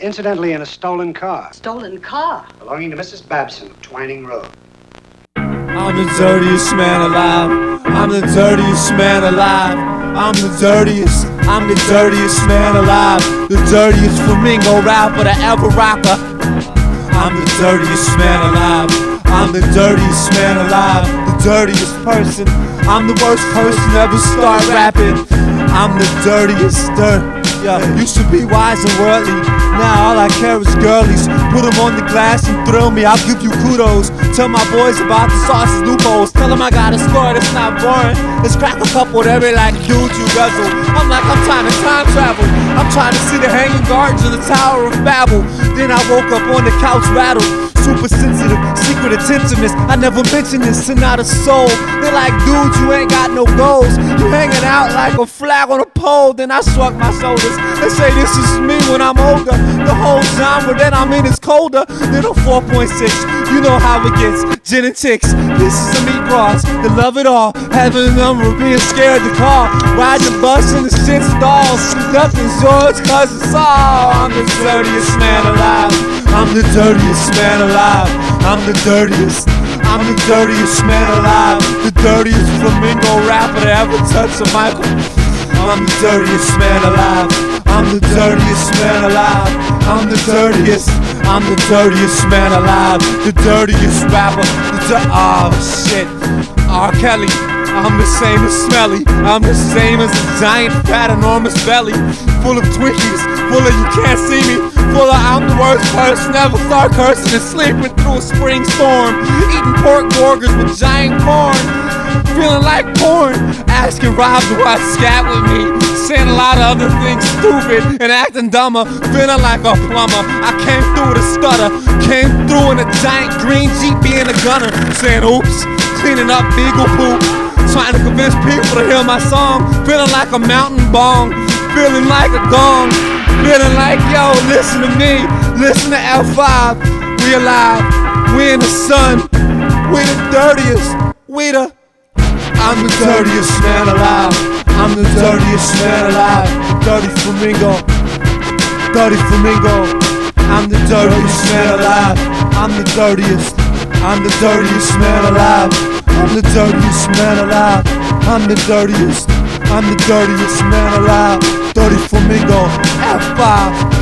Incidentally, in a stolen car Stolen car. belonging to Mrs. Babson of Twining Road. I'm the dirtiest man alive. I'm the dirtiest man alive. I'm the dirtiest. I'm the dirtiest man alive. The dirtiest flamingo rapper to ever rocker. I'm the dirtiest man alive. I'm the dirtiest man alive. The dirtiest person. I'm the worst person ever start rapping. I'm the dirtiest. Dirt. Yeah, used to be wise and worldly. Now all I care is girlies. Put them on the glass and thrill me. I'll give you kudos. Tell my boys about the sauces loopholes. Tell them I got a score that's not boring. Let's crack a couple be like, dude, you guzzle. I'm like, I'm trying to time travel. I'm trying to see the hanging gardens of the Tower of Babel. Then I woke up on the couch rattled. Super sensitive, secret attentiveness. I never mention this to not a soul. They're like, dude, you ain't got no goals. You hanging out like a flag on a pole. Then I shrug my shoulders and say, this is me when I'm older. The whole genre that I'm in is colder than a 4.6. You know how it gets. Gin and. This is the meat bras. They love it all. Having a number being scared to call. Ride the bus in the shit stalls. Nothing's yours cause it's all. I'm the dirtiest man alive. I'm the dirtiest man alive. I'm the dirtiest. I'm the dirtiest man alive. The dirtiest flamingo rapper to ever touch a mic. I'm the dirtiest man alive. I'm the dirtiest man alive. I'm the dirtiest. I'm the dirtiest man alive. The dirtiest rapper. The dir- oh shit. R. Kelly. I'm the same as Smelly. I'm the same as a giant, fat, enormous belly. Full of Twinkies. Full of you can't see me. I'm the worst person ever. Start cursing and sleeping through a spring storm. Eating pork burgers with giant corn feeling like porn. Asking Rob to watch scat with me. Saying a lot of other things stupid and acting dumber. Feeling like a plumber. I came through with a stutter. Came through in a giant green Jeep being a gunner. Saying oops, cleaning up beagle poop. Trying to convince people to hear my song. Feeling like a mountain bong. Feeling like a gong. Feeling like, yo, listen to me. Listen to F5. We alive. We in the sun. We the dirtiest. We the I'm the dirtiest man alive. I'm the dirtiest man alive. Dirty flamingo. Dirty flamingo. I'm the dirtiest man alive. I'm the dirtiest. I'm the dirtiest man alive. I'm the dirtiest man alive. I'm the dirtiest. I'm the dirtiest man alive.